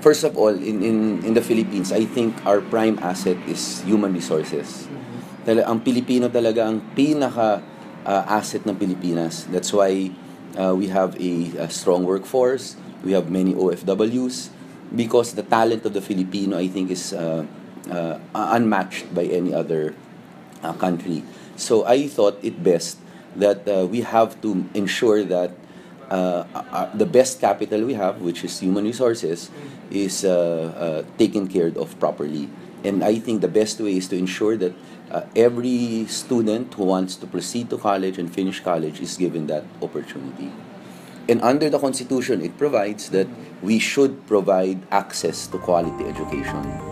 First of all, in, in, in the Philippines, I think our prime asset is human resources. Tala, ang Pilipino talaga ang pinaka uh, asset ng Pilipinas. That's why uh, we have a, a strong workforce. We have many OFWs because the talent of the Filipino, I think, is uh, uh, unmatched by any other uh, country. So I thought it best that uh, we have to ensure that uh, uh, the best capital we have, which is human resources, is uh, uh, taken care of properly. And I think the best way is to ensure that every student who wants to proceed to college and finish college is given that opportunity. And under the Constitution, it provides that we should provide access to quality education.